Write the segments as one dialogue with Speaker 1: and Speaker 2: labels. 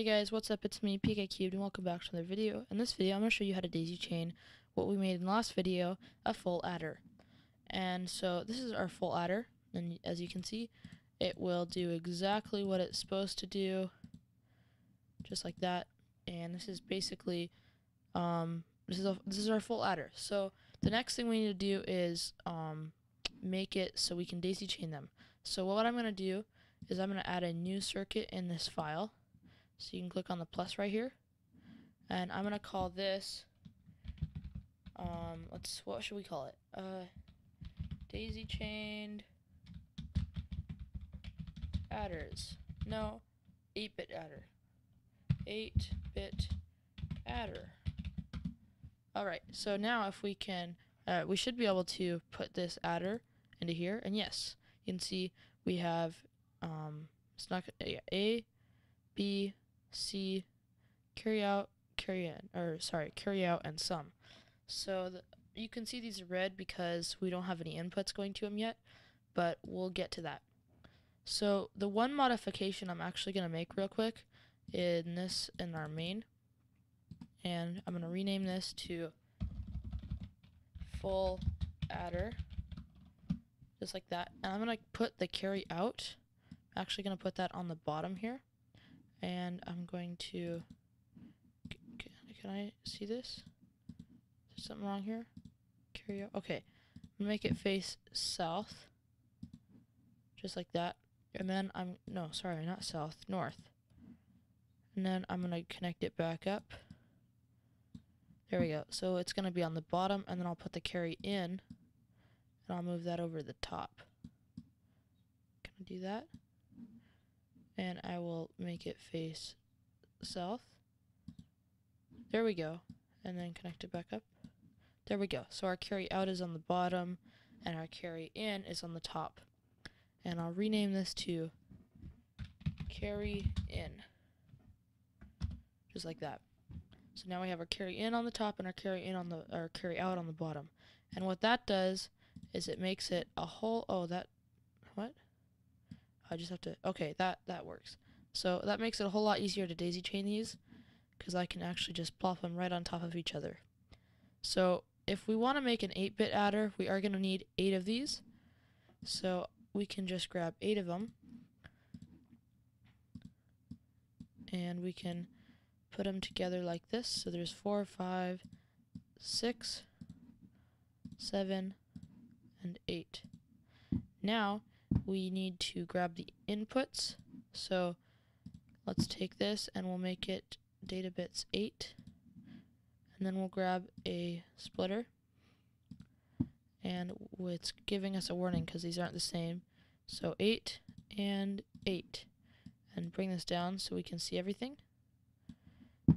Speaker 1: Hey guys, what's up? It's me, PK Cubed, and welcome back to another video. In this video, I'm going to show you how to daisy chain what we made in the last video, a full adder. And so this is our full adder, and as you can see, it will do exactly what it's supposed to do, just like that. And this is basically, um, this is a, this is our full adder. So the next thing we need to do is um, make it so we can daisy chain them. So what I'm going to do is I'm going to add a new circuit in this file. So you can click on the plus right here. And I'm going to call this, um, let's, what should we call it? Uh, daisy chained adders. No, 8-bit adder. 8-bit adder. Alright, so now if we can, uh, we should be able to put this adder into here. And yes, you can see we have, um, it's not, yeah, A, B, C, carry out, carry in, or sorry, carry out and sum. So the, you can see these are red because we don't have any inputs going to them yet, but we'll get to that. So the one modification I'm actually going to make real quick in this, in our main, and I'm going to rename this to full adder, just like that. And I'm going to put the carry out, I'm actually going to put that on the bottom here and I'm going to can, I see this? Is something wrong here? Carry. Okay, make it face south, just like that, and then I'm no sorry not south north, and then I'm gonna connect it back up. There we go. So it's gonna be on the bottom, and then I'll put the carry in, and I'll move that over the top. Can I do that? And I will make it face south. There we go. And then connect it back up. There we go. So our carry out is on the bottom and our carry in is on the top. And I'll rename this to carry in. Just like that. So now we have our carry in on the top and our carry in on the or carry out on the bottom. And what that does is it makes it a whole oh that? I just have to, okay, that, that works. So that makes it a whole lot easier to daisy chain these because I can actually just plop them right on top of each other. So if we want to make an 8-bit adder, we are going to need 8 of these. So we can just grab 8 of them and we can put them together like this. So there's four, five, six, seven, and 8. Now we need to grab the inputs. So let's take this and we'll make it data bits 8. And then we'll grab a splitter. And it's giving us a warning because these aren't the same. So 8 and 8. And bring this down so we can see everything.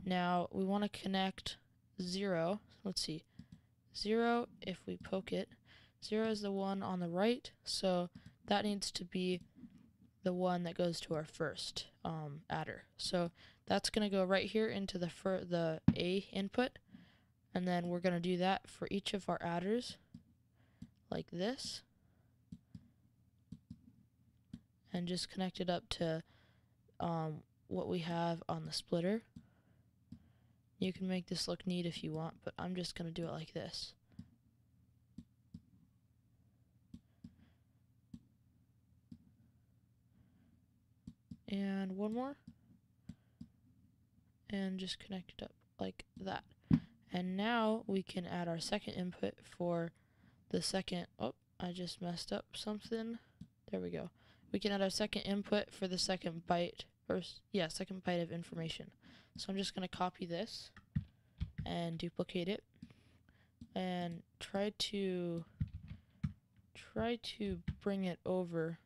Speaker 1: Now we want to connect 0. Let's see. 0, if we poke it, 0 is the one on the right. So that needs to be the one that goes to our first um, adder. So that's going to go right here into the the A input, and then we're going to do that for each of our adders, like this, and just connect it up to um, what we have on the splitter. You can make this look neat if you want, but I'm just going to do it like this. And one more. And just connect it up like that. And now we can add our second input for the second oh I just messed up something. There we go. We can add our second input for the second byte or yeah second byte of information. So I'm just gonna copy this and duplicate it and try to try to bring it over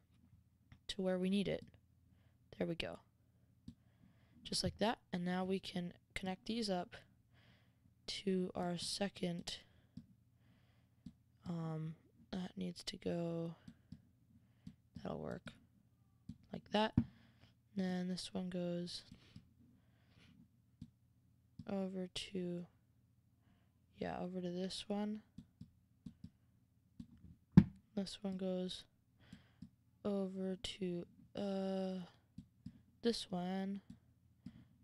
Speaker 1: to where we need it there we go. Just like that. And now we can connect these up to our second. Um, that needs to go. That'll work. Like that. And then this one goes over to, yeah, over to this one. This one goes over to, uh, this one,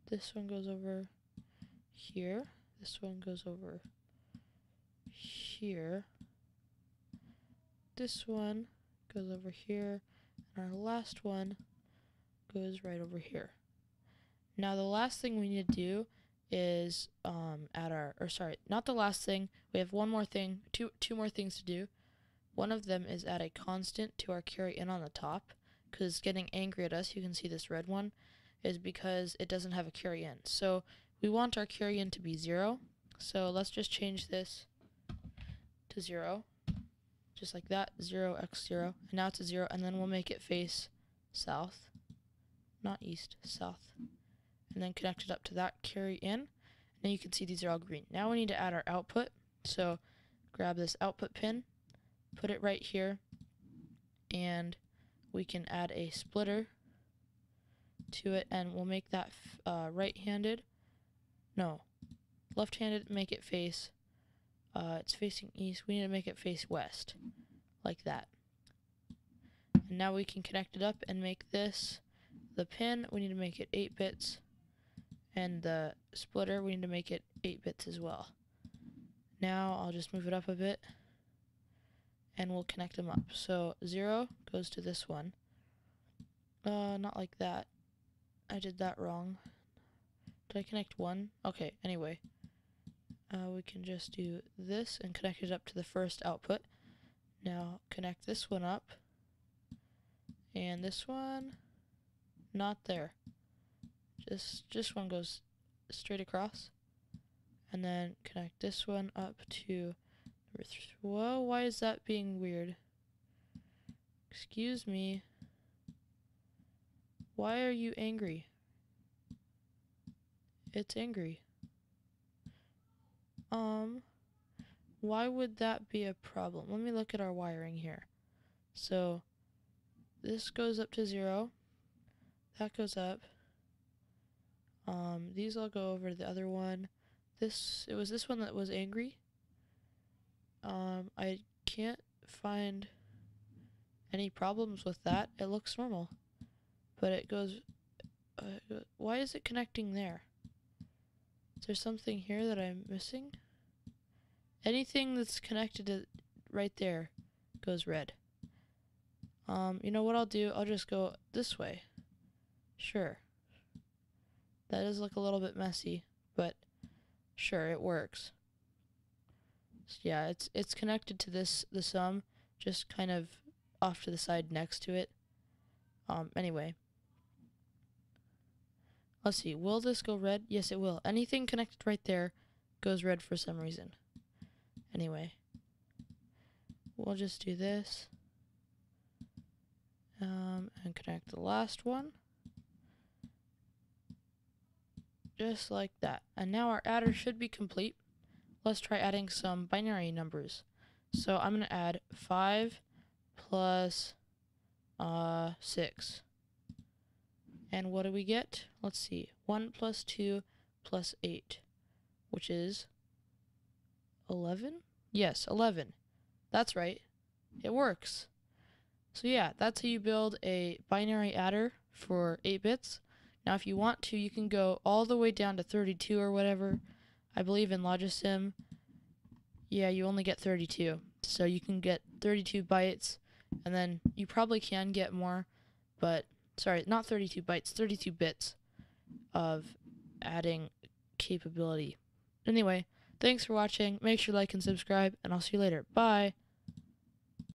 Speaker 1: This one goes over here. This one goes over here. This one goes over here. And our last one goes right over here. Now the last thing we need to do is um, add our, or sorry, not the last thing. We have one more thing, two two more things to do. One of them is add a constant to our carry in on the top, because getting angry at us. You can see this red one is because it doesn't have a carry in. So we want our carry in to be zero. So let's just change this to zero, just like that, zero x zero, and now it's a zero, and then we'll make it face south, not east, south and then connect it up to that carry in. Now you can see these are all green. Now we need to add our output. So grab this output pin, put it right here, and we can add a splitter to it, and we'll make that uh, right-handed. No, left-handed, make it face. Uh, it's facing east. We need to make it face west, like that. And now we can connect it up and make this the pin. We need to make it 8 bits and the splitter we need to make it 8 bits as well. Now I'll just move it up a bit and we'll connect them up. So 0 goes to this one. Uh, not like that. I did that wrong. Did I connect 1? Okay, anyway. Uh, we can just do this and connect it up to the first output. Now connect this one up. And this one, not there. Just, just one goes straight across. And then connect this one up to Whoa, why is that being weird? Excuse me. Why are you angry? It's angry. Um, why would that be a problem? Let me look at our wiring here. So, this goes up to zero. That goes up. Um, these all go over to the other one. This, it was this one that was angry. Um, I can't find any problems with that. It looks normal. But it goes, uh, why is it connecting there? Is there something here that I'm missing? Anything that's connected to right there goes red. Um, you know what I'll do? I'll just go this way. Sure. That does look a little bit messy, but sure, it works. Yeah, it's it's connected to this the sum, just kind of off to the side next to it. Um, anyway. Let's see, will this go red? Yes, it will. Anything connected right there goes red for some reason. Anyway. We'll just do this. Um, and connect the last one. Just like that. And now our adder should be complete. Let's try adding some binary numbers. So I'm going to add 5 plus uh, 6. And what do we get? Let's see. 1 plus 2 plus 8, which is 11? Yes, 11. That's right. It works. So yeah, that's how you build a binary adder for 8 bits. Now, if you want to, you can go all the way down to 32 or whatever. I believe in Logisim, yeah, you only get 32. So you can get 32 bytes, and then you probably can get more, but sorry, not 32 bytes, 32 bits of adding capability. Anyway, thanks for watching. Make sure to like and subscribe, and I'll see you later. Bye.